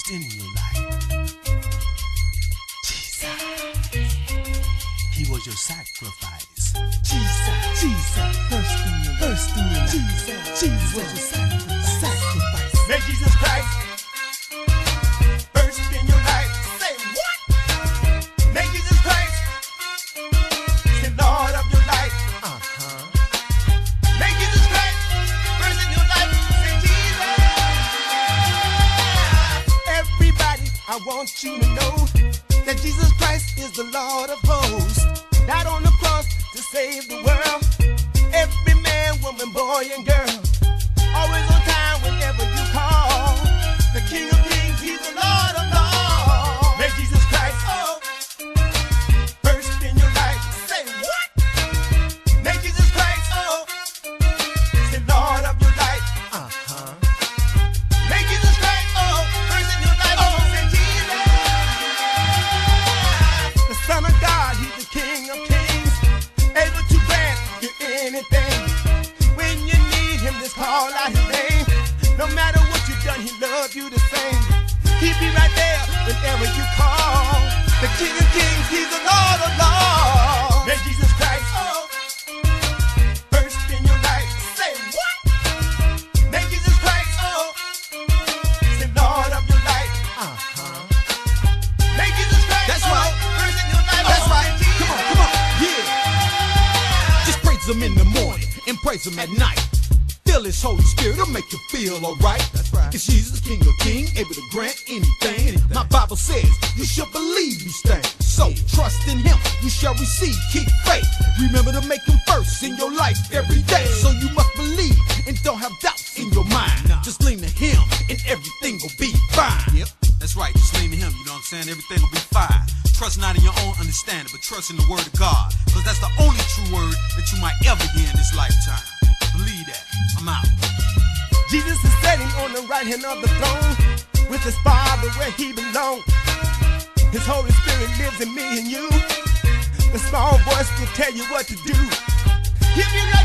first in your life. Jesus. He was your sacrifice. Jesus, Jesus, first in your first in your life. Jesus, Jesus was your sacrifice. Want you to know that Jesus Christ is the Lord of hosts. Died on the cross to save the world. Every man, woman, boy, and girl. Anything. When you need Him, just call out His name. No matter what you've done, He loves you the same. He'll be right there whenever you call. The King of Kings, He's the Lord of Lords. Him in the morning and praise him at night. Feel his Holy Spirit, it'll make you feel alright. That's right. It's Jesus, King of King, able to grant anything. My Bible says you shall believe these things. So trust in him, you shall receive. Keep faith. Remember to make him first in your life every day. So you must believe and don't have doubts in your mind. Just lean to him and everything will be fine. Yep, that's right. Just lean to him. You know what I'm saying? Everything will be fine. Trust not in your own understanding, but trust in the word of God. Because that's the only true word that you might ever hear in this lifetime. Believe that. I'm out. Jesus is sitting on the right hand of the throne with his Father where he belongs. His Holy Spirit lives in me and you. The small voice will tell you what to do. Right there